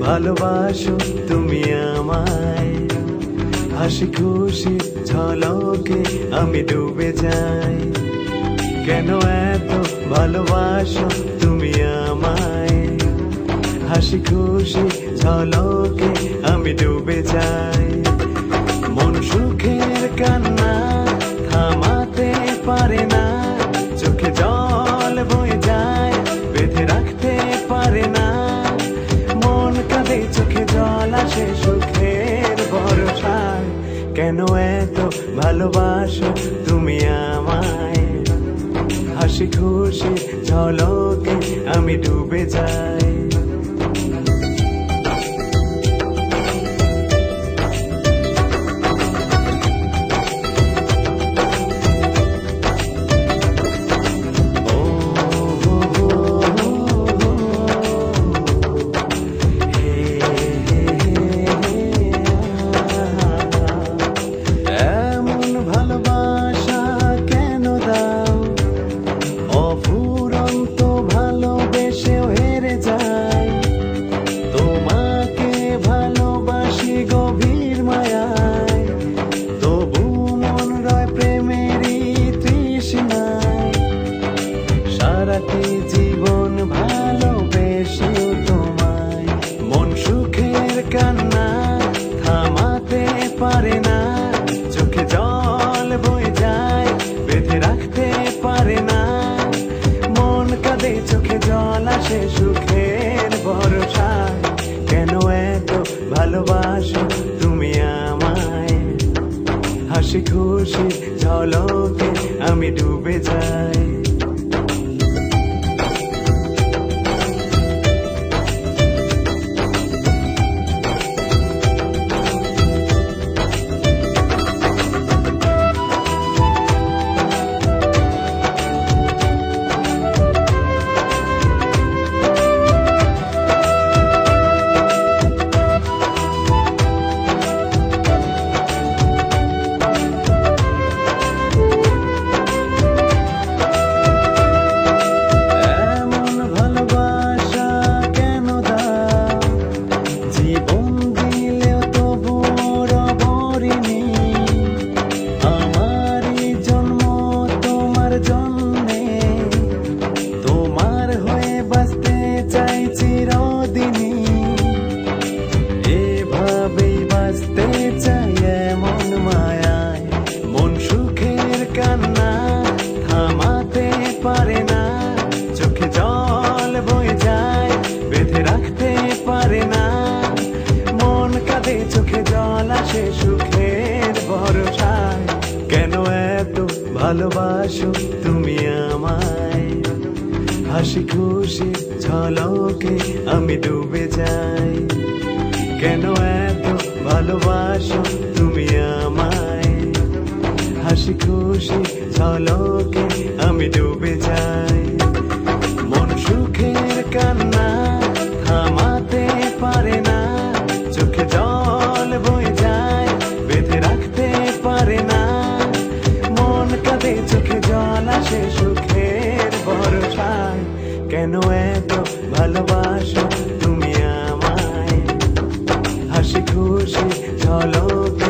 ভালোবাসো তুমি আমায়? হাসি খুশি ঝলকে আমি ডুবে যাই। কেন এত ভালোবাসো তুমি আমায়? হাসি খুশি ঝলকে আমি ডুবে যাই। চোখে জল আসে সুখের ভরসায়। কেন এত ভালোবাসো তুমি আমায়? হাসি খুশি ঝলকে আমি ডুবে যাই। আসে সুখের ভরসা। কেন এত ভালোবাসো তুমি আমায়? হাসি খুশি ঝলকে আমি ডুবে যাই। কেন এত ভালোবাসো তুমি আমায়? হাসি খুশি ঝলকে আমি ডুবে যাই। কেন এত ভালোবাসো তুমি আমায়? হাসি খুশি ঝলকে আমি ডুবে যাই। মন সুখের কান্না কেন এত ভালোবাসো তুমি আমায়? হাসি খুশি যাই